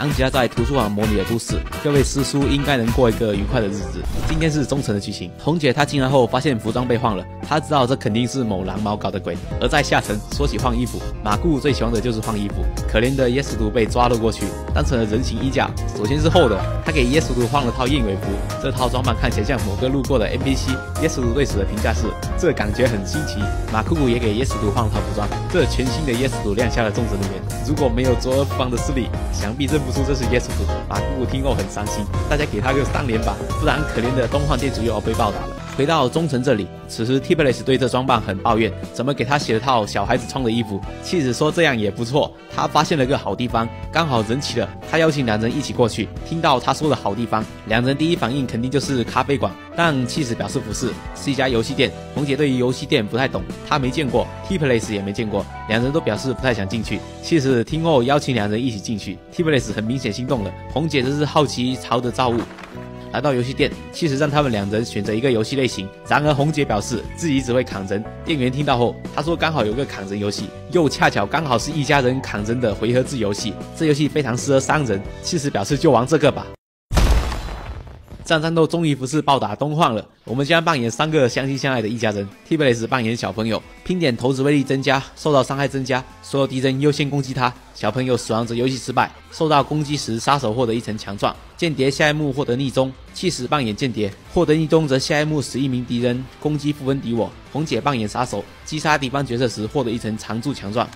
安吉拉在图书馆模拟的都市，各位师叔应该能过一个愉快的日子。今天是忠诚的剧情，红姐她进来后发现服装被换了，她知道这肯定是某狼毛搞的鬼。而在下层说起换衣服，马顾最喜欢的就是换衣服。可怜的耶稣图被抓了过去，当成了人形衣架。首先是厚的，他给耶稣图换了套燕尾服，这套装扮看起来像某个路过的 NPC。耶稣图对此的评价是：这感觉很新奇。马库库也给耶稣图换了套服装，这全新的耶稣图亮瞎了众神的眼。如果没有卓尔方的势力，想必认不出这是耶稣图。马库库听后很伤心，大家给他个三连吧，不然可怜的东皇店主又要被暴打了。回到忠诚这里，此时 t i p l e 对这装扮很抱怨，怎么给他写了套小孩子穿的衣服？妻子说这样也不错。他发现了个好地方，刚好人齐了，他邀请两人一起过去。听到他说的好地方，两人第一反应肯定就是咖啡馆，但妻子表示不是，是一家游戏店。红姐对于游戏店不太懂，她没见过 t i p l e s 也没见过，两人都表示不太想进去。妻子听后邀请两人一起进去 t i p l e s 很明显心动了，红姐则是好奇朝着造物。来到游戏店，其实让他们两人选择一个游戏类型。然而红姐表示自己只会砍人。店员听到后，他说刚好有个砍人游戏，又恰巧刚好是一家人砍人的回合制游戏，这游戏非常适合三人。其实表示就玩这个吧。战战斗终于不是暴打东晃了，我们将扮演三个相亲相爱的一家人。t b l e s 扮演小朋友，拼点投掷威力增加，受到伤害增加，所有敌人优先攻击他。小朋友死亡则游戏失败，受到攻击时杀手获得一层强壮。间谍下一幕获得逆中，气死扮演间谍，获得逆中则下一幕使一名敌人攻击负分敌我。红姐扮演杀手，击杀敌方角色时获得一层常驻强壮。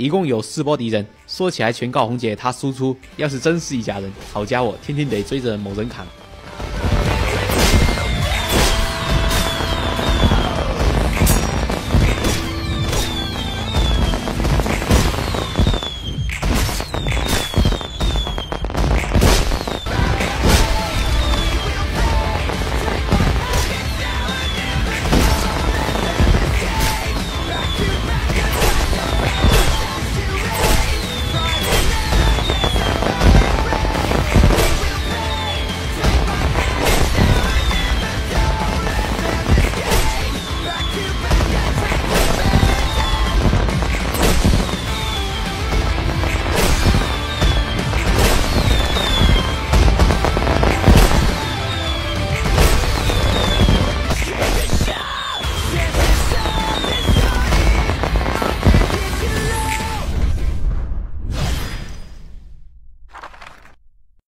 一共有四波敌人，说起来全靠红姐她输出。要是真是一家人，好家伙，天天得追着某人砍。